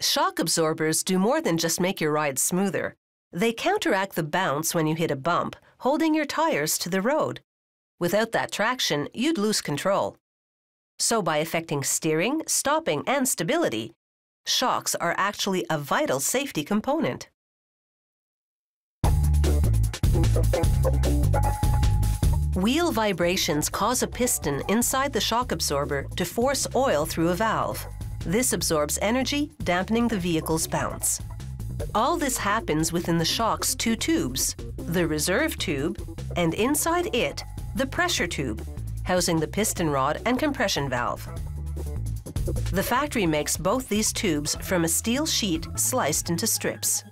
Shock absorbers do more than just make your ride smoother. They counteract the bounce when you hit a bump, holding your tires to the road. Without that traction, you'd lose control. So by affecting steering, stopping, and stability, shocks are actually a vital safety component. Wheel vibrations cause a piston inside the shock absorber to force oil through a valve. This absorbs energy, dampening the vehicle's bounce. All this happens within the shock's two tubes, the reserve tube, and inside it, the pressure tube, housing the piston rod and compression valve. The factory makes both these tubes from a steel sheet sliced into strips.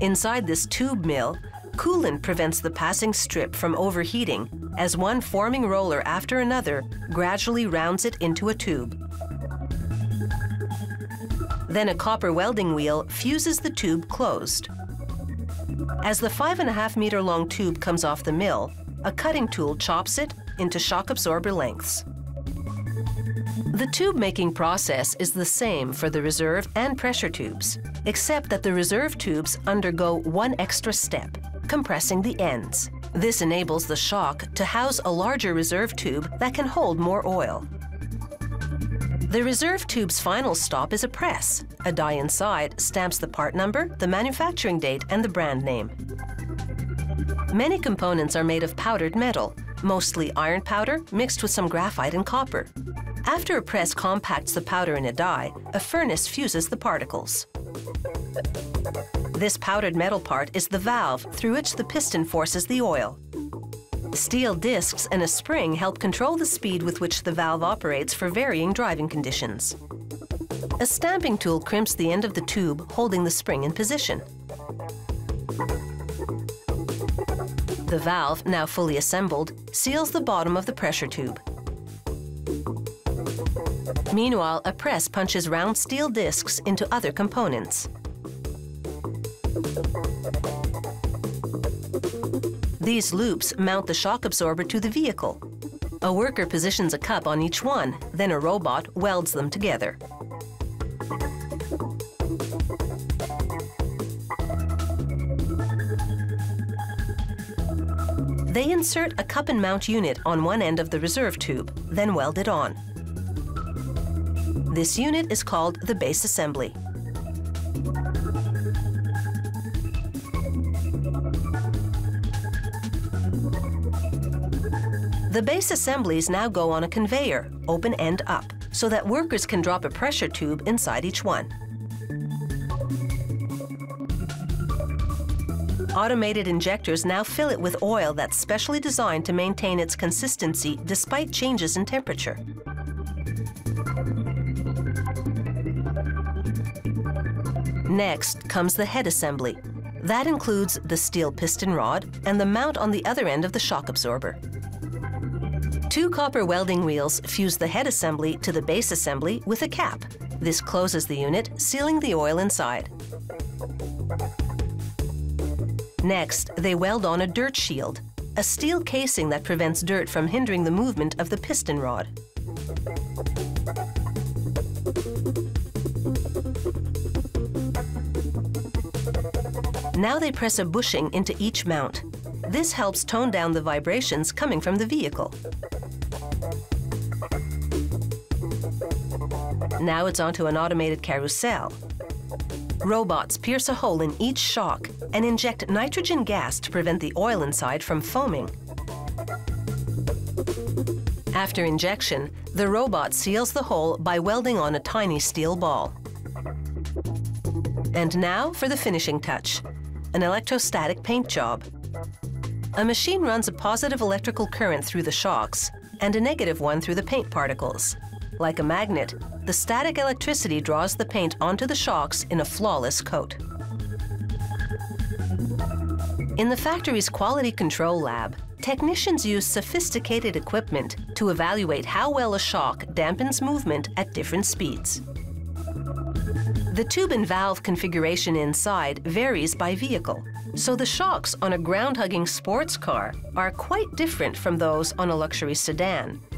Inside this tube mill, coolant prevents the passing strip from overheating as one forming roller after another gradually rounds it into a tube. Then a copper welding wheel fuses the tube closed. As the five and a half meter long tube comes off the mill, a cutting tool chops it into shock absorber lengths. The tube making process is the same for the reserve and pressure tubes, except that the reserve tubes undergo one extra step, compressing the ends. This enables the shock to house a larger reserve tube that can hold more oil. The reserve tube's final stop is a press. A die inside stamps the part number, the manufacturing date, and the brand name. Many components are made of powdered metal, mostly iron powder mixed with some graphite and copper. After a press compacts the powder in a die, a furnace fuses the particles. This powdered metal part is the valve through which the piston forces the oil. Steel discs and a spring help control the speed with which the valve operates for varying driving conditions. A stamping tool crimps the end of the tube, holding the spring in position. The valve, now fully assembled, seals the bottom of the pressure tube. Meanwhile, a press punches round steel discs into other components. These loops mount the shock absorber to the vehicle. A worker positions a cup on each one, then a robot welds them together. They insert a cup and mount unit on one end of the reserve tube, then weld it on. This unit is called the base assembly. The base assemblies now go on a conveyor, open end up, so that workers can drop a pressure tube inside each one. Automated injectors now fill it with oil that's specially designed to maintain its consistency despite changes in temperature. Next comes the head assembly. That includes the steel piston rod and the mount on the other end of the shock absorber. Two copper welding wheels fuse the head assembly to the base assembly with a cap. This closes the unit, sealing the oil inside. Next, they weld on a dirt shield, a steel casing that prevents dirt from hindering the movement of the piston rod. Now they press a bushing into each mount. This helps tone down the vibrations coming from the vehicle. Now it's onto an automated carousel. Robots pierce a hole in each shock and inject nitrogen gas to prevent the oil inside from foaming. After injection, the robot seals the hole by welding on a tiny steel ball. And now for the finishing touch, an electrostatic paint job. A machine runs a positive electrical current through the shocks and a negative one through the paint particles. Like a magnet, the static electricity draws the paint onto the shocks in a flawless coat. In the factory's quality control lab, technicians use sophisticated equipment to evaluate how well a shock dampens movement at different speeds. The tube and valve configuration inside varies by vehicle, so the shocks on a ground-hugging sports car are quite different from those on a luxury sedan